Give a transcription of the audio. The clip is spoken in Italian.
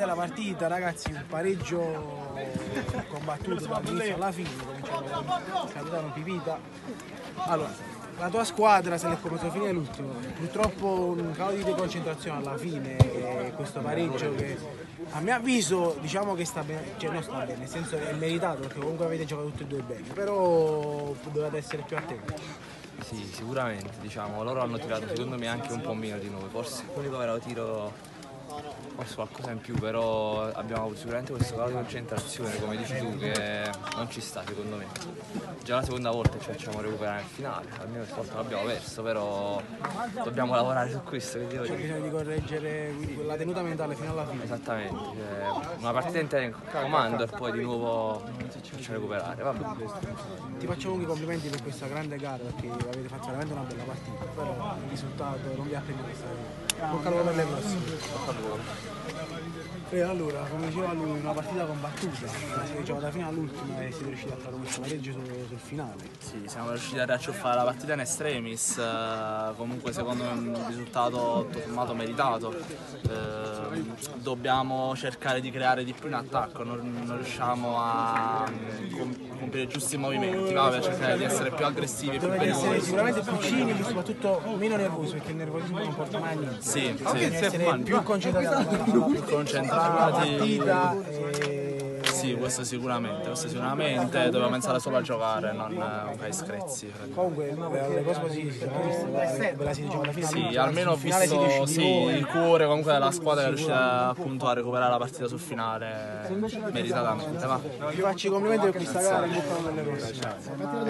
della partita, ragazzi, un pareggio combattuto dall'inizio alla fine, capitano Pipita. Allora, la tua squadra se l'è come finire l'ultimo, purtroppo un calo di deconcentrazione alla fine, e questo pareggio che a mio avviso diciamo che sta bene, cioè non sta bene, nel senso è meritato perché comunque avete giocato tutti e due bene, però dovete essere più attenti. Sì, sicuramente, diciamo, loro hanno tirato secondo me anche un po' meno di noi, forse l'unico vero tiro forse qualcosa in più, però abbiamo avuto sicuramente questo calo di concentrazione, come dici tu, che non ci sta secondo me. Già la seconda volta ci facciamo recuperare nel finale, almeno stavolta l'abbiamo perso, però dobbiamo lavorare su questo, C'è dire. bisogno di correggere la tenuta mentale fino alla fine. Esattamente, cioè, una partita intera in comando e poi di nuovo ci facciamo recuperare. Vabbè. Ti faccio comunque i complimenti per questa grande gara perché avete fatto veramente una bella partita, però il risultato non vi ha preso questa gara. Bocca al lupo per le prossime. E allora, come diceva lui, una partita combattuta, siete giocata fino all'ultima e siete riusciti a fare questo pareggio sul, sul finale. Sì, siamo riusciti a riacciuffare la partita in extremis, eh, comunque secondo me un risultato tutto sommato meritato. Eh, dobbiamo cercare di creare di più in attacco, non, non riusciamo a mm, com- compiere i giusti movimenti, va, per cercare di essere più aggressivi e più pericolosi. sicuramente più cinici, soprattutto meno nervosi perché il nervosismo non porta mai a niente. Sì, sì, essere più concentrati alla, alla, alla concentrati. Partita e Sì, questo sicuramente, questo sicuramente, dobbiamo pensare solo a giocare, non ai screzzi. comunque le, le cose così si sono la giocata fino Sì, all'ultima, almeno visto sì, il cuore comunque della squadra che è riuscita appunto a recuperare la partita sul finale meritatamente. Va. Vi faccio i complimenti per questa gara, in bocca al lupo per le prossime.